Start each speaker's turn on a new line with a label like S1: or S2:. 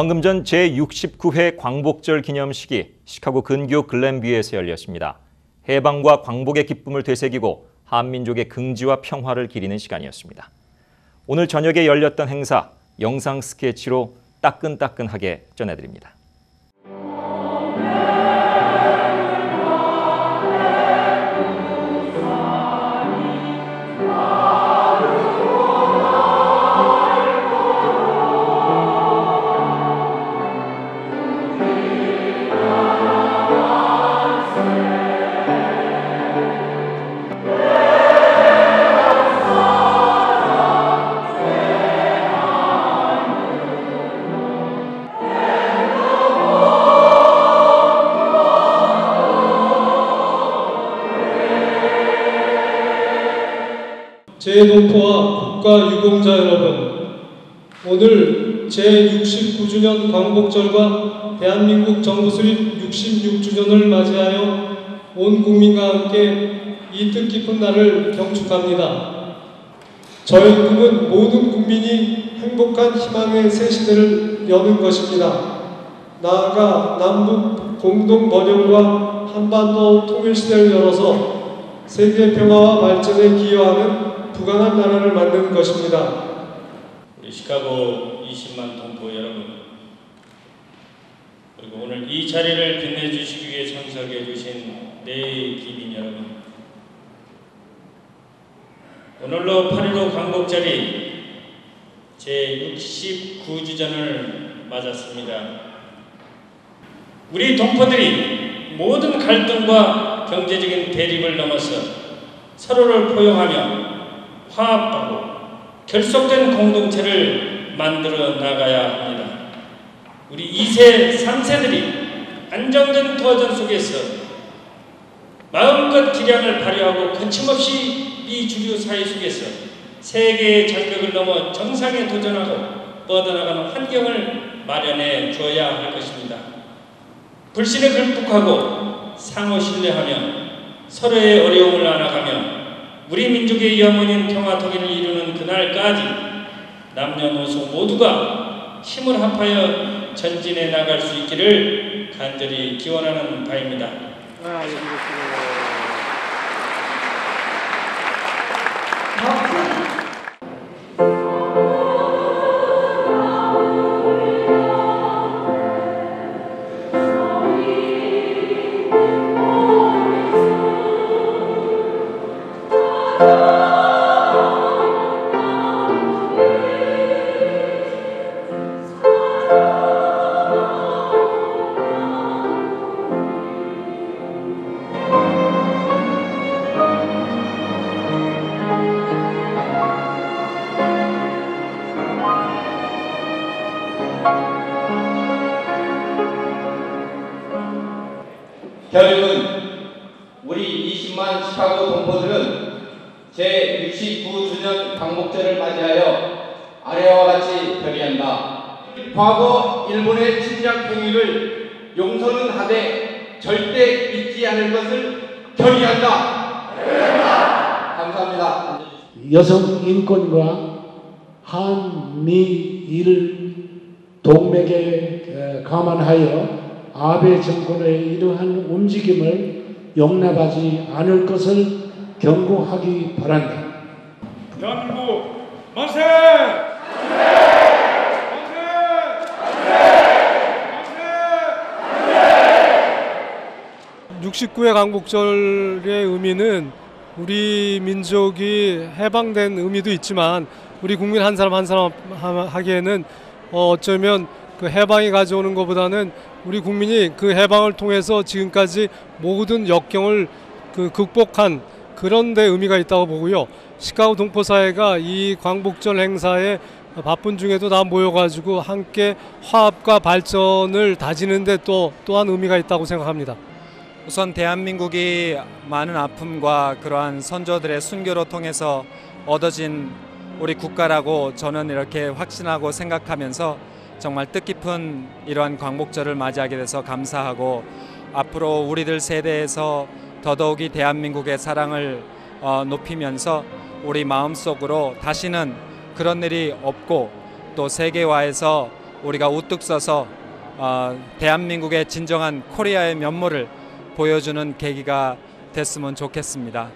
S1: 방금 전 제69회 광복절 기념식이 시카고 근교 글렌뷰에서 열렸습니다. 해방과 광복의 기쁨을 되새기고 한민족의 긍지와 평화를 기리는 시간이었습니다. 오늘 저녁에 열렸던 행사 영상 스케치로 따끈따끈하게 전해드립니다.
S2: 제 노포와 국가유공자 여러분, 오늘 제69주년 광복절과 대한민국 정부 수립 66주년을 맞이하여 온 국민과 함께 이 뜻깊은 날을 경축합니다. 저희 꿈은 모든 국민이 행복한 희망의 새 시대를 여는 것입니다. 나아가 남북 공동 번영과 한반도 통일 시대를 열어서 세계 평화와 발전에 기여하는 부강한 나라를 만드는 것입니다.
S3: 우리 시카고 20만 동포 여러분 그리고 오늘 이 자리를 빛내주시기 위해 참석해 주신 내 기민 여러분 오늘로 8.15 광복절이 제69주전을 맞았습니다. 우리 동포들이 모든 갈등과 경제적인 대립을 넘어서 서로를 포용하며 화합하고 결속된 공동체를 만들어 나가야 합니다. 우리 2세, 3세들이 안정된 도전 속에서 마음껏 기량을 발휘하고 거침없이 이 주류 사회 속에서 세계의 장벽을 넘어 정상에 도전하고 뻗어나가는 환경을 마련해 주어야 할 것입니다. 불신을 극복하고 상호 신뢰하며 서로의 어려움을 안아가며 우리 민족의 영원인 평화 통일을 이루는 그날까지 남녀노소 모두가 힘을 합하여 전진해 나갈 수 있기를 간절히 기원하는 바입니다. 아,
S4: 결국은 우리 20만 시카고 동포들은 제69주년 광복절을 맞이하여 아래와 같이 결의한다. 과거 일본의 침략 행위를 용서는 하되 절대 잊지 않을 것을 결의한다. 감사합니다.
S5: 여성 인권과 한미일 동맥에 감안하여 아베 정권의 이러한 움직임을 용납하지 않을 것을 경고하기 바란다.
S6: 대한민국 만세!
S2: 69회 광복절의 의미는 우리 민족이 해방된 의미도 있지만 우리 국민 한 사람 한 사람 하기에는 어쩌면 그 해방이 가져오는 것보다는 우리 국민이 그 해방을 통해서 지금까지 모든 역경을 그 극복한 그런 데 의미가 있다고 보고요. 시카고 동포 사회가 이 광복절 행사에 바쁜 중에도 다 모여가지고 함께 화합과 발전을 다지는데 또 또한 의미가 있다고 생각합니다.
S7: 우선 대한민국이 많은 아픔과 그러한 선조들의 순교로 통해서 얻어진 우리 국가라고 저는 이렇게 확신하고 생각하면서 정말 뜻깊은 이러한 광복절을 맞이하게 돼서 감사하고 앞으로 우리들 세대에서 더더욱이 대한민국의 사랑을 어, 높이면서 우리 마음속으로 다시는 그런 일이 없고 또 세계화에서 우리가 우뚝 서서 어, 대한민국의 진정한 코리아의 면모를 보여주는 계기가 됐으면 좋겠습니다.